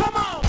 Come on.